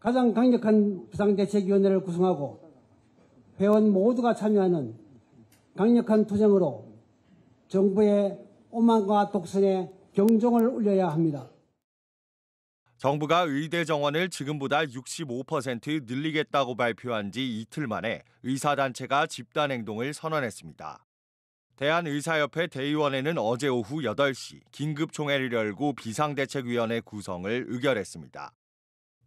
가장 강력한 비상대책위원회를 구성하고 회원 모두가 참여하는 강력한 투쟁으로 정부의 오만과 독선에 경종을 울려야 합니다. 정부가 의대 정원을 지금보다 65% 늘리겠다고 발표한 지 이틀 만에 의사단체가 집단 행동을 선언했습니다. 대한의사협회 대의원회는 어제 오후 8시 긴급 총회를 열고 비상대책위원회 구성을 의결했습니다.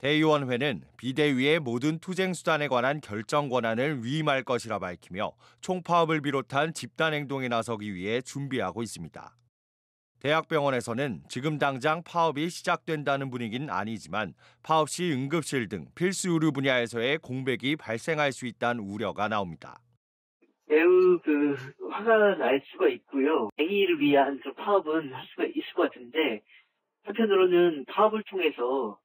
대의원회는 비대위의 모든 투쟁 수단에 관한 결정 권한을 위임할 것이라 밝히며 총파업을 비롯한 집단 행동에 나서기 위해 준비하고 있습니다. 대학병원에서는 지금 당장 파업이 시작된다는 분위기는 아니지만 파업 시 응급실 등 필수 의료 분야에서의 공백이 발생할 수 있다는 우려가 나옵니다. 매우 그 화가 날 수가 있고요. 행위를 위한 그 파업은 할 수가 있을 것 같은데 한편으로는 파업을 통해서 어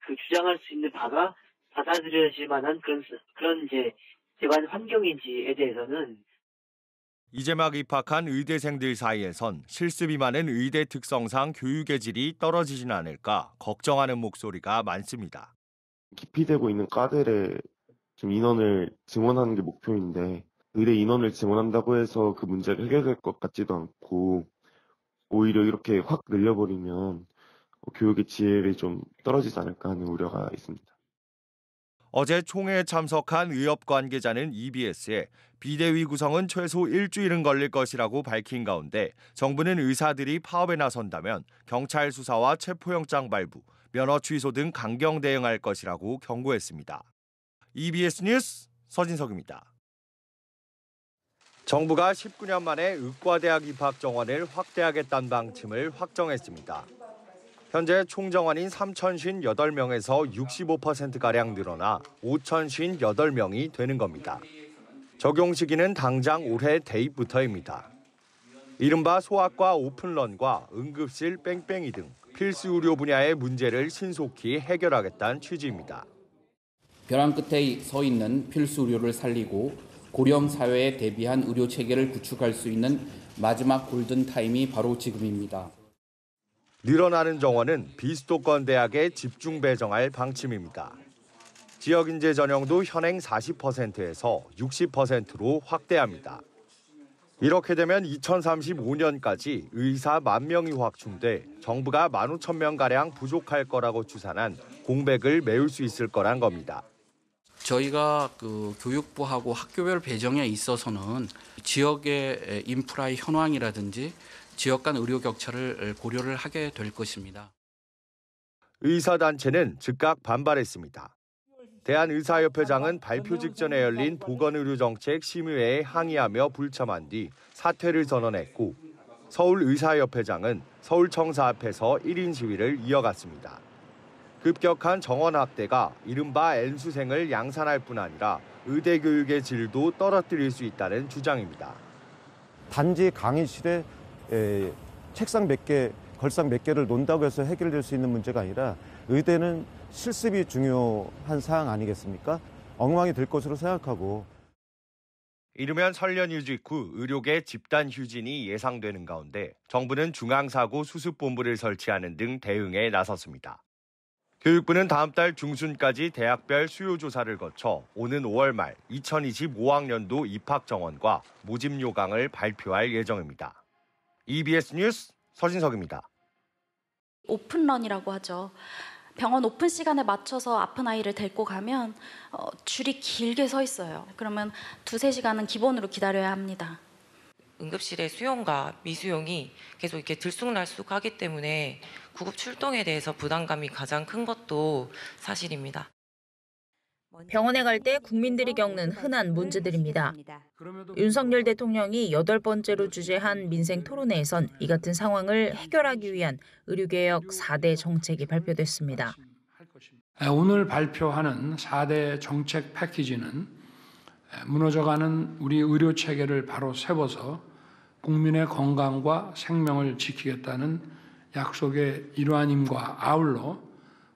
그 주장할 수 있는 바가 받아들여질 만한 그런 그런 이제 재관 환경인지에 대해서는 이제 막 입학한 의대생들 사이에선 실습이 많은 의대 특성상 교육의 질이 떨어지진 않을까 걱정하는 목소리가 많습니다. 기피되고 있는 과들의 좀 인원을 증원하는 게 목표인데 의대 인원을 증원한다고 해서 그 문제가 해결될 것 같지도 않고 오히려 이렇게 확 늘려버리면 교육의 질이 좀 떨어지지 않을까 하는 우려가 있습니다. 어제 총회에 참석한 의협 관계자는 EBS에 비대위 구성은 최소 일주일은 걸릴 것이라고 밝힌 가운데 정부는 의사들이 파업에 나선다면 경찰 수사와 체포영장 발부, 면허 취소 등 강경 대응할 것이라고 경고했습니다. EBS 뉴스 서진석입니다. 정부가 19년 만에 의과대학 입학 정원을 확대하겠다는 방침을 확정했습니다. 현재 총 정원인 3,058명에서 65%가량 늘어나 5,058명이 되는 겁니다. 적용 시기는 당장 올해 대입부터입니다. 이른바 소아과 오픈런과 응급실 뺑뺑이 등 필수 의료 분야의 문제를 신속히 해결하겠다는 취지입니다. 벼랑 끝에 서 있는 필수 의료를 살리고 고령 사회에 대비한 의료 체계를 구축할 수 있는 마지막 골든 타임이 바로 지금입니다. 늘어나는 정원은 비수도권 대학에 집중 배정할 방침입니다. 지역 인재 전형도 현행 40%에서 60%로 확대합니다. 이렇게 되면 2035년까지 의사 만 명이 확충돼 정부가 15,000명가량 부족할 거라고 추산한 공백을 메울 수 있을 거란 겁니다. 저희가 그 교육부하고 학교별 배정에 있어서는 지역의 인프라의 현황이라든지 지역 간 의료 격차를 고려를 하게 될 것입니다. 의사단체는 즉각 반발했습니다. 대한의사협회장은 발표 직전에 열린 보건의료정책 심의회에 항의하며 불참한 뒤 사퇴를 선언했고 서울의사협회장은 서울청사 앞에서 1인 시위를 이어갔습니다. 급격한 정원 확대가 이른바 N수생을 양산할 뿐 아니라 의대 교육의 질도 떨어뜨릴 수 있다는 주장입니다. 단지 강의실에 에, 책상 몇 개, 걸상 몇 개를 논다고 해서 해결될 수 있는 문제가 아니라 의대는 실습이 중요한 사항 아니겠습니까? 엉망이 될 것으로 생각하고 이르면 설련 휴 직 후 의료계 집단 휴진이 예상되는 가운데 정부는 중앙사고 수습본부를 설치하는 등 대응에 나섰습니다. 교육부는 다음 달 중순까지 대학별 수요 조사를 거쳐 오는 5월 말 2025학년도 입학 정원과 모집 요강을 발표할 예정입니다. EBS 뉴스 서진석입니다. 오픈런이라고 하죠. 병원 오픈 시간에 맞춰서 아픈 아이를 데리고 가면 어, 줄이 길게 서 있어요. 그러면 두세 시간은 기본으로 기다려야 합니다. 응급실의 수용과 미수용이 계속 이렇게 들쑥날쑥하기 때문에 구급 출동에 대해서 부담감이 가장 큰 것도 사실입니다. 병원에 갈 때 국민들이 겪는 흔한 문제들입니다. 윤석열 대통령이 여덟 번째로 주재한 민생 토론회에선 이 같은 상황을 해결하기 위한 의료개혁 4대 정책이 발표됐습니다. 오늘 발표하는 4대 정책 패키지는 무너져가는 우리 의료 체계를 바로 세워서 국민의 건강과 생명을 지키겠다는 약속의 일환임과 아울러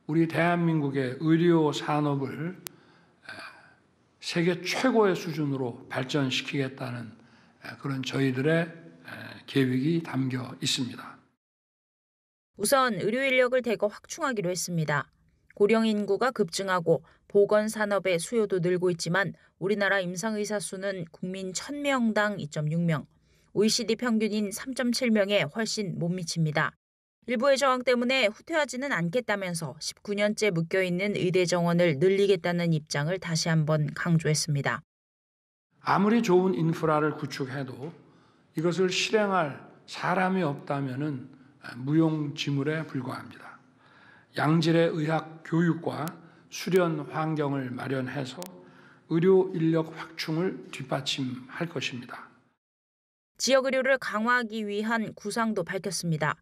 우리 대한민국의 의료 산업을 세계 최고의 수준으로 발전시키겠다는 그런 저희들의 계획이 담겨 있습니다. 우선 의료 인력을 대거 확충하기로 했습니다. 고령 인구가 급증하고 보건 산업의 수요도 늘고 있지만 우리나라 임상 의사 수는 국민 1000명당 2.6명, OECD 평균인 3.7명에 훨씬 못 미칩니다. 일부의 저항 때문에 후퇴하지는 않겠다면서 19년째 묶여 있는 의대 정원을 늘리겠다는 입장을 다시 한번 강조했습니다. 아무리 좋은 인프라를 구축해도 이것을 실행할 사람이 없다면은 무용지물에 불과합니다. 양질의 의학 교육과 수련 환경을 마련해서 의료 인력 확충을 뒷받침할 것입니다. 지역 의료를 강화하기 위한 구상도 밝혔습니다.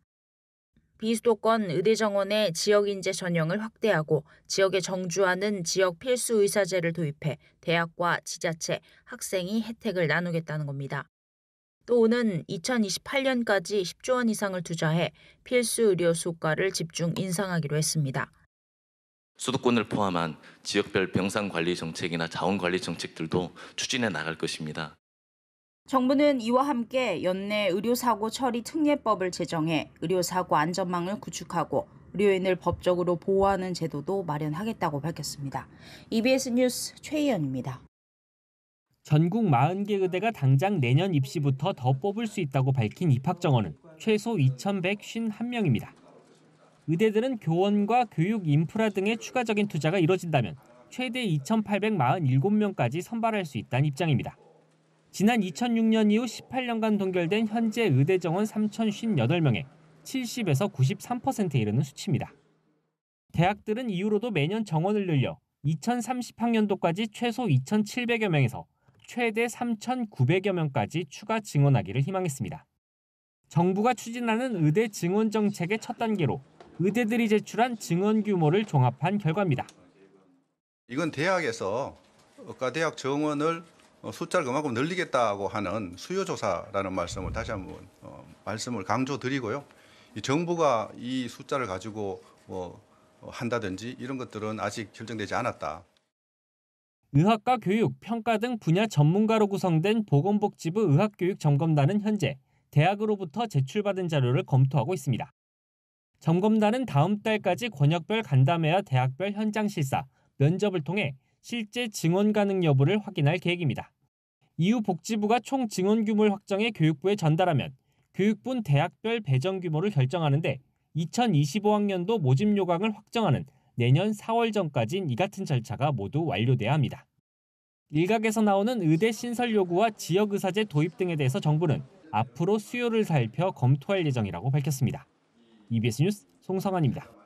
비수도권 의대 정원의 지역 인재 전형을 확대하고 지역에 정주하는 지역 필수 의사제를 도입해 대학과 지자체, 학생이 혜택을 나누겠다는 겁니다. 또 오는 2028년까지 10조 원 이상을 투자해 필수 의료 수가를 집중 인상하기로 했습니다. 수도권을 포함한 지역별 병상 관리 정책이나 자원 관리 정책들도 추진해 나갈 것입니다. 정부는 이와 함께 연내 의료사고 처리 특례법을 제정해 의료사고 안전망을 구축하고 의료인을 법적으로 보호하는 제도도 마련하겠다고 밝혔습니다. EBS 뉴스 최희연입니다. 전국 40개 의대가 당장 내년 입시부터 더 뽑을 수 있다고 밝힌 입학 정원은 최소 2,151명입니다. 의대들은 교원과 교육 인프라 등의 추가적인 투자가 이뤄진다면 최대 2,847명까지 선발할 수 있다는 입장입니다. 지난 2006년 이후 18년간 동결된 현재 의대 정원 3,058명에 70에서 93%에 이르는 수치입니다. 대학들은 이후로도 매년 정원을 늘려 2030학년도까지 최소 2,700여 명에서 최대 3,900여 명까지 추가 증원하기를 희망했습니다. 정부가 추진하는 의대 증원 정책의 첫 단계로 의대들이 제출한 증원 규모를 종합한 결과입니다. 이건 대학에서 의과대학 정원을 어, 숫자를 그만큼 늘리겠다고 하는 수요 조사라는 말씀을 다시 한번 어, 말씀을 강조드리고요. 이 정부가 이 숫자를 가지고 뭐 한다든지 이런 것들은 아직 결정되지 않았다. 의학과 교육, 평가 등 분야 전문가로 구성된 보건복지부 의학교육점검단은 현재 대학으로부터 제출받은 자료를 검토하고 있습니다. 점검단은 다음 달까지 권역별 간담회와 대학별 현장 실사, 면접을 통해 실제 증원 가능 여부를 확인할 계획입니다. 이후 복지부가 총 증원 규모를 확정해 교육부에 전달하면 교육부는 대학별 배정 규모를 결정하는데 2025학년도 모집 요강을 확정하는 내년 4월 전까지는 이 같은 절차가 모두 완료돼야 합니다. 일각에서 나오는 의대 신설 요구와 지역 의사제 도입 등에 대해서 정부는 앞으로 수요를 살펴 검토할 예정이라고 밝혔습니다. EBS 뉴스 송성환입니다.